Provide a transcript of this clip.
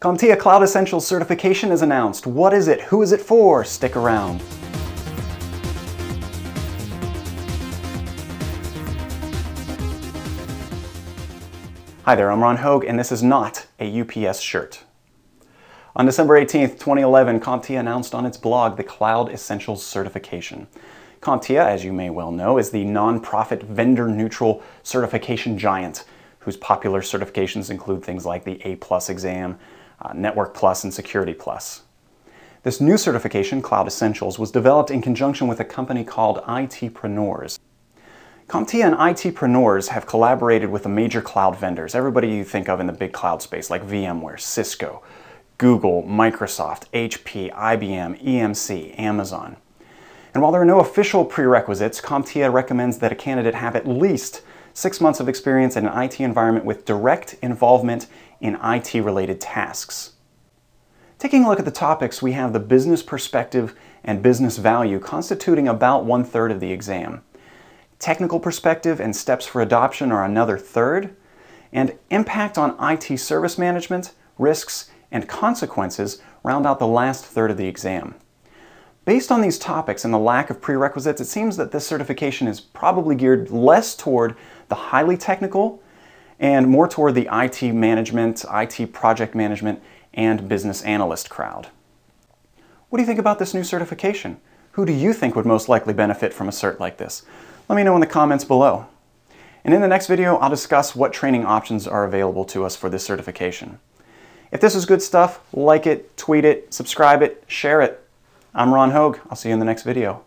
CompTIA Cloud Essentials certification is announced. What is it? Who is it for? Stick around. Hi there, I'm Ron Hogue, and this is not a UPS shirt. On December 18th, 2011, CompTIA announced on its blog the Cloud Essentials certification. CompTIA, as you may well know, is the nonprofit vendor-neutral certification giant whose popular certifications include things like the A-plus exam, uh, Network Plus, and Security Plus. This new certification, Cloud Essentials, was developed in conjunction with a company called ITpreneurs. CompTIA and ITpreneurs have collaborated with the major cloud vendors, everybody you think of in the big cloud space, like VMware, Cisco, Google, Microsoft, HP, IBM, EMC, Amazon. And while there are no official prerequisites, CompTIA recommends that a candidate have at least six months of experience in an IT environment with direct involvement in IT-related tasks. Taking a look at the topics, we have the business perspective and business value constituting about one-third of the exam. Technical perspective and steps for adoption are another third, and impact on IT service management, risks, and consequences round out the last third of the exam. Based on these topics and the lack of prerequisites, it seems that this certification is probably geared less toward the highly technical and more toward the IT management, IT project management, and business analyst crowd. What do you think about this new certification? Who do you think would most likely benefit from a cert like this? Let me know in the comments below. And in the next video, I'll discuss what training options are available to us for this certification. If this is good stuff, like it, tweet it, subscribe it, share it. I'm Ron Hogue. I'll see you in the next video.